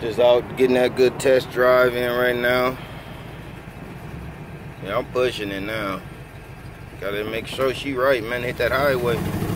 Just out getting that good test drive in right now. Yeah, I'm pushing it now. Gotta make sure she right, man. Hit that highway.